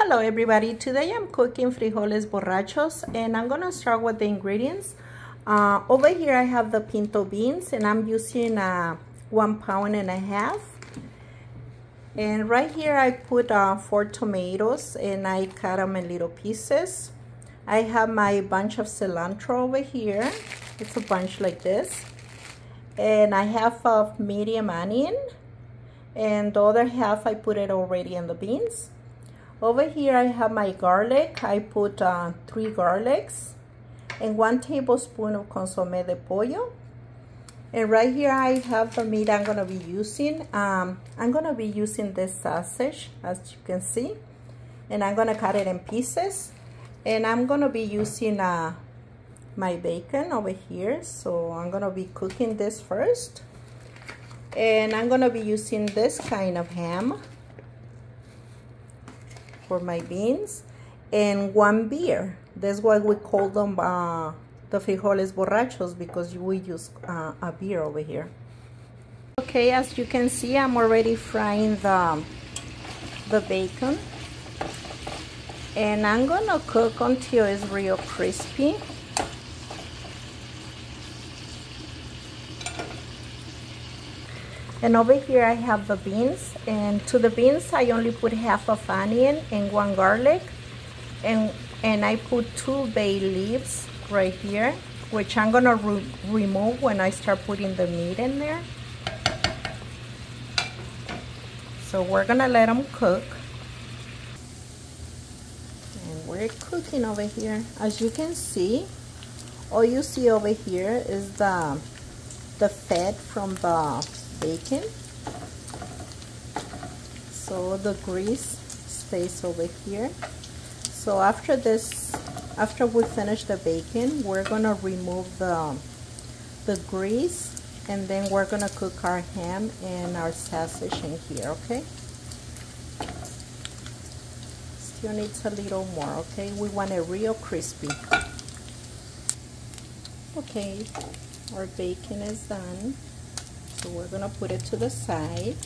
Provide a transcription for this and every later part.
Hello everybody, today I'm cooking frijoles borrachos and I'm gonna start with the ingredients. Uh, over here I have the pinto beans and I'm using uh, one pound and a half. And right here I put uh, four tomatoes and I cut them in little pieces. I have my bunch of cilantro over here. It's a bunch like this. And I have a medium onion and the other half I put it already in the beans. Over here I have my garlic. I put uh, three garlics and one tablespoon of consomme de pollo. And right here I have the meat I'm gonna be using. Um, I'm gonna be using this sausage as you can see. And I'm gonna cut it in pieces. And I'm gonna be using uh, my bacon over here. So I'm gonna be cooking this first. And I'm gonna be using this kind of ham for my beans and one beer. That's why we call them uh, the frijoles borrachos because we use uh, a beer over here. Okay, as you can see, I'm already frying the, the bacon. And I'm gonna cook until it's real crispy. And over here I have the beans and to the beans I only put half of onion and one garlic and and I put two bay leaves right here which I'm gonna re remove when I start putting the meat in there. So we're gonna let them cook. And we're cooking over here. As you can see, all you see over here is the the fat from the bacon. So the grease stays over here. So after this after we finish the bacon we're gonna remove the the grease and then we're gonna cook our ham and our sausage in here okay? Still needs a little more okay? We want it real crispy. Okay our bacon is done so we're going to put it to the side.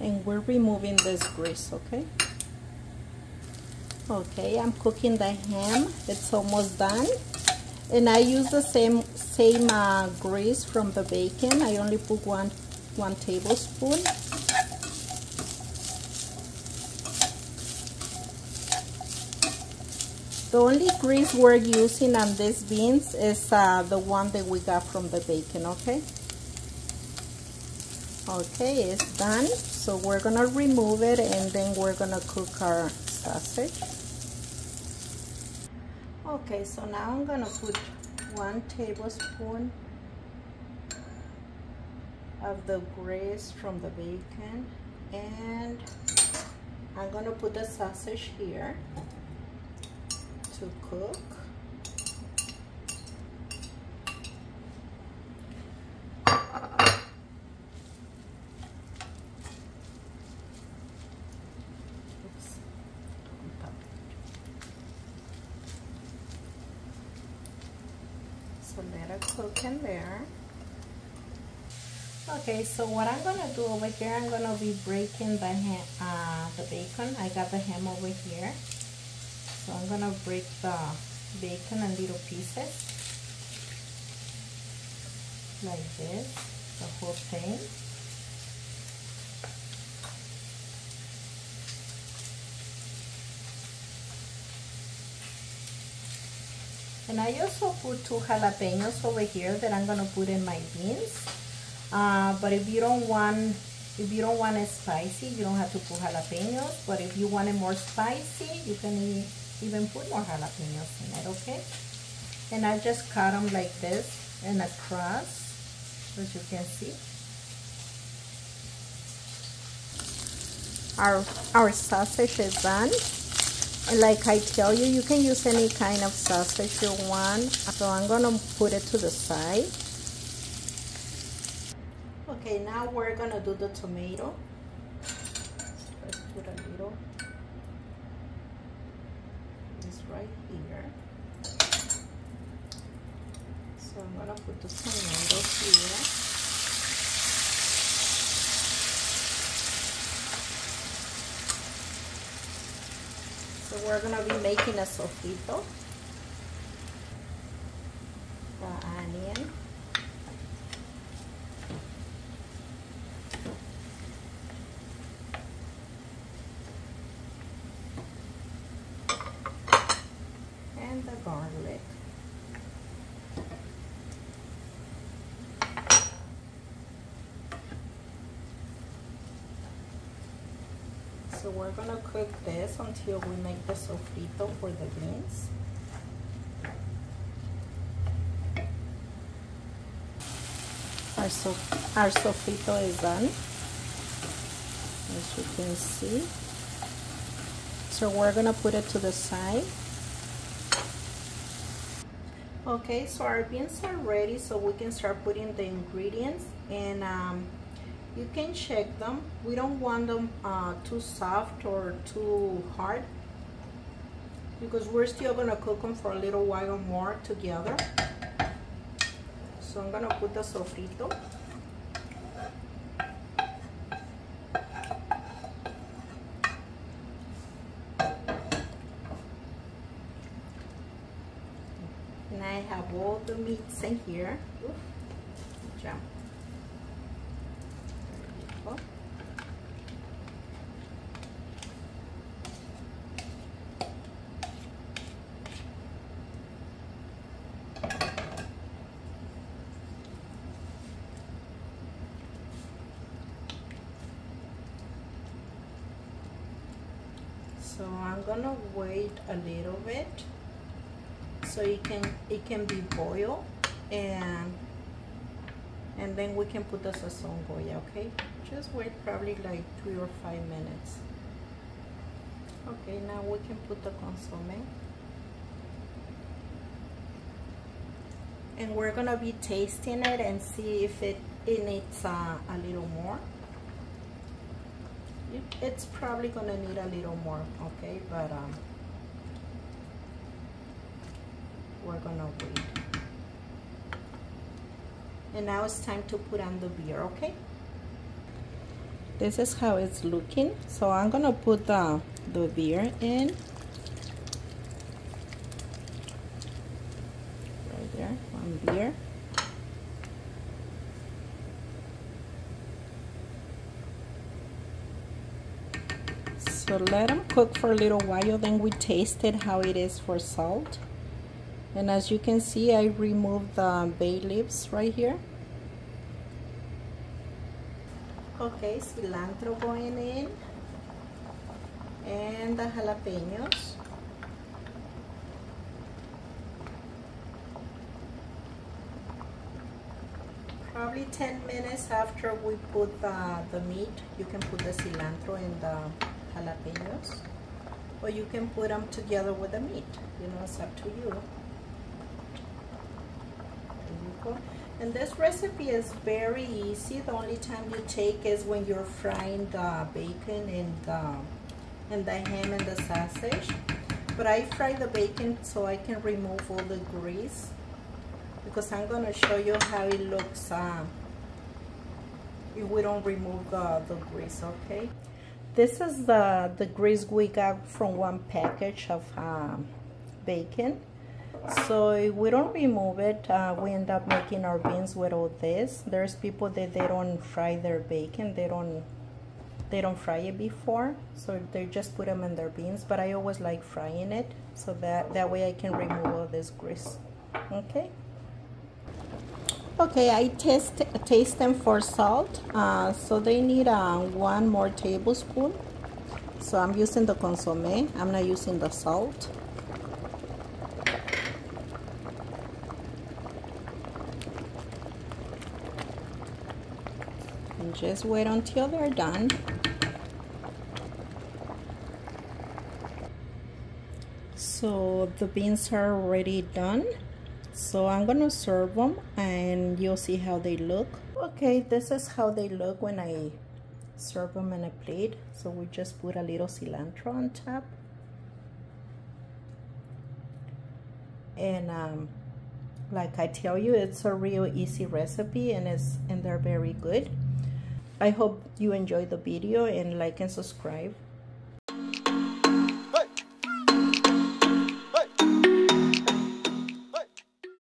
And we're removing this grease, okay? Okay, I'm cooking the ham. It's almost done. And I use the same same uh, grease from the bacon. I only put one one tablespoon. The only grease we're using on these beans is uh, the one that we got from the bacon, okay? Okay, it's done. So we're gonna remove it and then we're gonna cook our sausage. Okay, so now I'm gonna put one tablespoon of the grease from the bacon and I'm gonna put the sausage here to cook. So let it cook in there. Okay, so what I'm gonna do over here, I'm gonna be breaking the ham, uh, the bacon. I got the ham over here. So I'm gonna break the bacon in little pieces like this, the whole thing. And I also put two jalapenos over here that I'm gonna put in my beans. Uh, but if you don't want if you don't want it spicy, you don't have to put jalapenos. But if you want it more spicy, you can even put more jalapenos in it, okay? And I just cut them like this in a cross, as you can see. Our, our sausage is done. And like I tell you, you can use any kind of sausage you want. So I'm gonna put it to the side. Okay, now we're gonna do the tomato. Let's put a little This right here. So I'm gonna put the tomatoes here. So we're gonna be making a sofrito. The onion. And the garlic. So we're gonna cook this until we make the sofrito for the beans. Our, so our sofrito is done, as you can see. So we're gonna put it to the side. Okay, so our beans are ready, so we can start putting the ingredients and um, you can check them. We don't want them uh, too soft or too hard because we're still gonna cook them for a little while more together. So I'm gonna put the sofrito have all the meats in here. Jump so I'm gonna wait a little bit so it can it can be boiled and and then we can put the sazon goya okay? Just wait probably like three or five minutes. Okay now we can put the consomme and we're gonna be tasting it and see if it, it needs uh, a little more. It's probably gonna need a little more okay? But um we're gonna wait and now it's time to put on the beer okay? This is how it's looking. So I'm gonna put the the beer in. Right there one beer. So let them cook for a little while then we tasted how it is for salt and as you can see I removed the bay leaves right here. Okay cilantro going in. And the jalapenos. Probably 10 minutes after we put the, the meat you can put the cilantro and the jalapenos. Or you can put them together with the meat you know it's up to you go and this recipe is very easy. The only time you take is when you're frying the bacon and the and the ham and the sausage. But I fry the bacon so I can remove all the grease because I'm going to show you how it looks uh, if we don't remove the, the grease okay? This is the, the grease we got from one package of um, bacon. So if we don't remove it, uh, we end up making our beans with all this. There's people that they don't fry their bacon. They don't they don't fry it before. So they just put them in their beans. But I always like frying it. So that, that way I can remove all this grease. Okay. Okay, I taste taste them for salt. Uh, so they need uh, one more tablespoon. So I'm using the consomme. I'm not using the salt. Just wait until they're done. So the beans are already done so I'm gonna serve them and you'll see how they look okay this is how they look when I serve them in a plate so we just put a little cilantro on top and um, like I tell you, it's a real easy recipe and it's and they're very good. I hope you enjoy the video and like and subscribe.